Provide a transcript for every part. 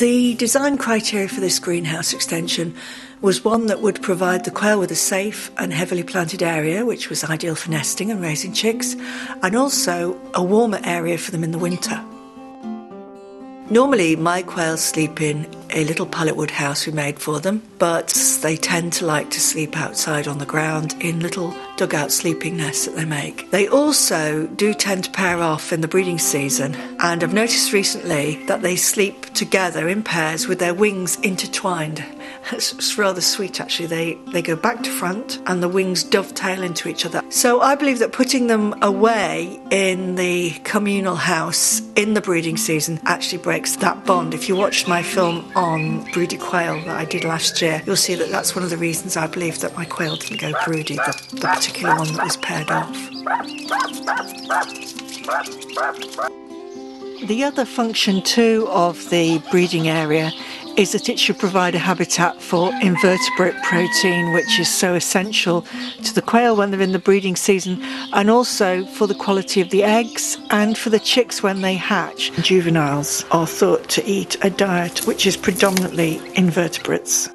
The design criteria for this greenhouse extension was one that would provide the quail with a safe and heavily planted area, which was ideal for nesting and raising chicks, and also a warmer area for them in the winter. Normally, my quails sleep in a little pallet wood house we made for them, but they tend to like to sleep outside on the ground in little dugout sleeping nests that they make. They also do tend to pair off in the breeding season, and I've noticed recently that they sleep together in pairs with their wings intertwined. It's rather sweet actually. They they go back to front and the wings dovetail into each other. So I believe that putting them away in the communal house in the breeding season actually breaks that bond. If you watched my film on broody quail that I did last year, you'll see that that's one of the reasons I believe that my quail didn't go broody, the, the particular one that was paired off. The other function too of the breeding area is that it should provide a habitat for invertebrate protein, which is so essential to the quail when they're in the breeding season, and also for the quality of the eggs and for the chicks when they hatch. Juveniles are thought to eat a diet which is predominantly invertebrates.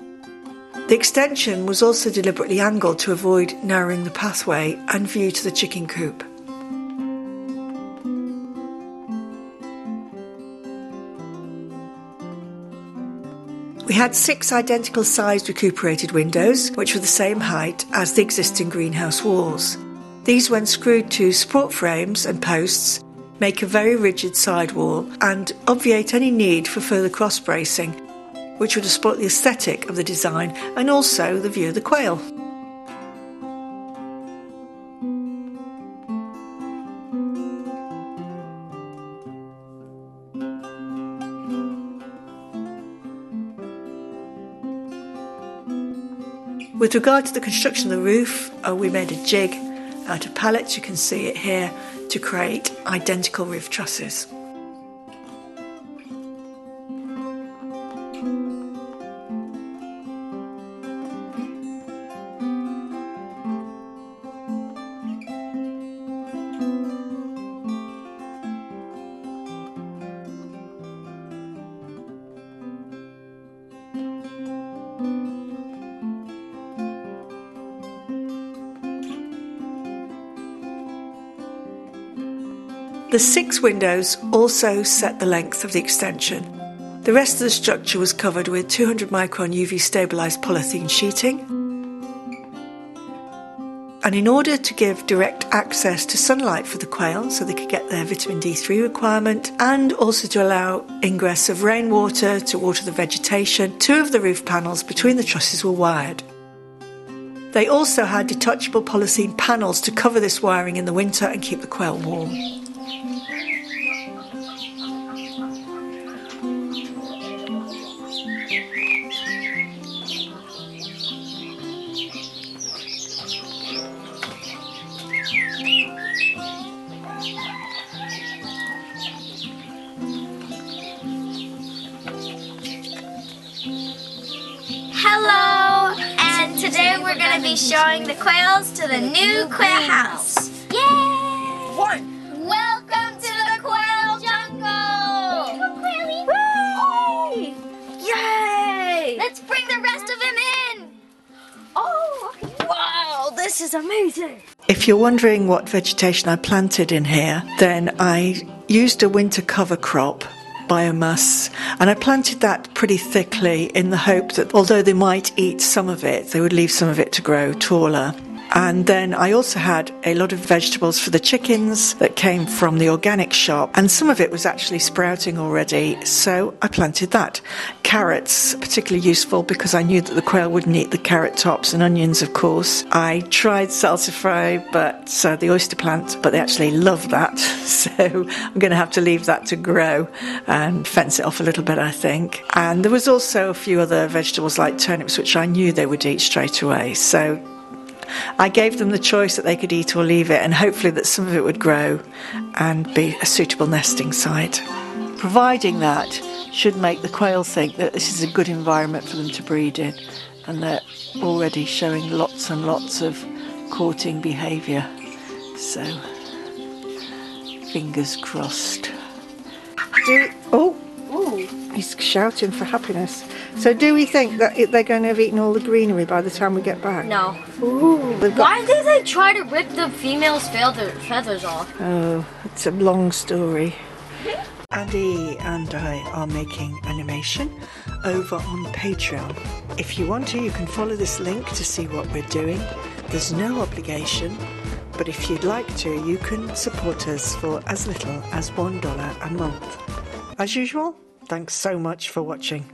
The extension was also deliberately angled to avoid narrowing the pathway and view to the chicken coop. We had six identical sized recuperated windows, which were the same height as the existing greenhouse walls. These, when screwed to support frames and posts, make a very rigid side wall and obviate any need for further cross bracing, which would support the aesthetic of the design and also the view of the quail. With regard to the construction of the roof, uh, we made a jig out of pallets, you can see it here, to create identical roof trusses. The six windows also set the length of the extension. The rest of the structure was covered with 200 micron UV stabilised polythene sheeting. And in order to give direct access to sunlight for the quail so they could get their vitamin D3 requirement and also to allow ingress of rainwater to water the vegetation, two of the roof panels between the trusses were wired. They also had detachable polythene panels to cover this wiring in the winter and keep the quail warm. Hello! And today we're going to be showing the quails to the new quail house. Yay! One. Is amazing. If you're wondering what vegetation I planted in here, then I used a winter cover crop biomass and I planted that pretty thickly in the hope that although they might eat some of it, they would leave some of it to grow taller. And then I also had a lot of vegetables for the chickens that came from the organic shop, and some of it was actually sprouting already, so I planted that. Carrots, particularly useful because I knew that the quail wouldn't eat the carrot tops and onions, of course. I tried salsify, but uh, the oyster plant, but they actually love that, so I'm going to have to leave that to grow and fence it off a little bit, I think. And there was also a few other vegetables like turnips, which I knew they would eat straight away, so I gave them the choice that they could eat or leave it, and hopefully that some of it would grow and be a suitable nesting site. Providing that should make the quail think that this is a good environment for them to breed in, and they're already showing lots and lots of courting behaviour. So Fingers crossed. Do oh, he's shouting for happiness. So, do we think that it, they're going to have eaten all the greenery by the time we get back? No. They've Why did they try to rip the female's feathers off? Oh, it's a long story. Andy and I are making animation over on Patreon. If you want to, you can follow this link to see what we're doing. There's no obligation, but if you'd like to, you can support us for as little as $1 a month. As usual, thanks so much for watching.